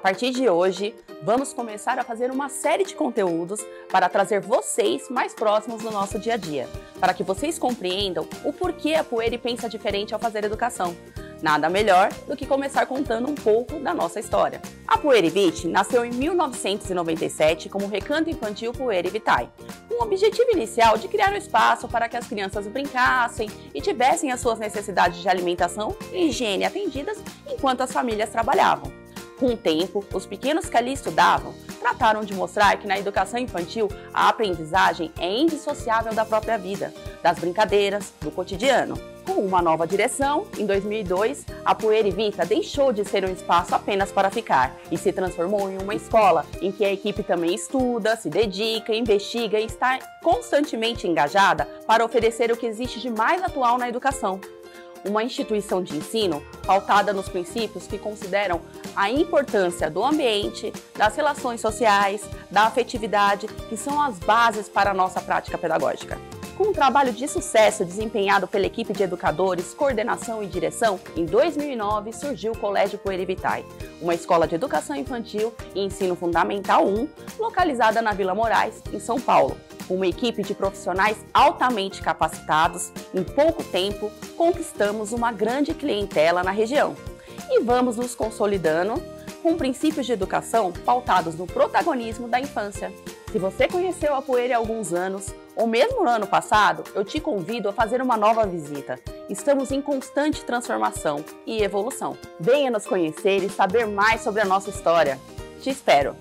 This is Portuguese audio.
partir de hoje, vamos começar a fazer uma série de conteúdos para trazer vocês mais próximos do nosso dia a dia, para que vocês compreendam o porquê a Poeira pensa diferente ao fazer educação. Nada melhor do que começar contando um pouco da nossa história. A Puerivite nasceu em 1997 como Recanto Infantil Pueri Vitae, com o objetivo inicial de criar um espaço para que as crianças brincassem e tivessem as suas necessidades de alimentação e higiene atendidas enquanto as famílias trabalhavam. Com o tempo, os pequenos que ali estudavam trataram de mostrar que na educação infantil a aprendizagem é indissociável da própria vida, das brincadeiras, do cotidiano. Com uma nova direção, em 2002, a Poeira Vita deixou de ser um espaço apenas para ficar e se transformou em uma escola em que a equipe também estuda, se dedica, investiga e está constantemente engajada para oferecer o que existe de mais atual na educação uma instituição de ensino pautada nos princípios que consideram a importância do ambiente, das relações sociais, da afetividade, que são as bases para a nossa prática pedagógica. Com um trabalho de sucesso desempenhado pela equipe de educadores, coordenação e direção, em 2009 surgiu o Colégio Poeira Vitae, uma escola de educação infantil e ensino fundamental 1, localizada na Vila Moraes, em São Paulo uma equipe de profissionais altamente capacitados, em pouco tempo conquistamos uma grande clientela na região. E vamos nos consolidando com princípios de educação pautados no protagonismo da infância. Se você conheceu a Poeira há alguns anos, ou mesmo no ano passado, eu te convido a fazer uma nova visita. Estamos em constante transformação e evolução. Venha nos conhecer e saber mais sobre a nossa história. Te espero!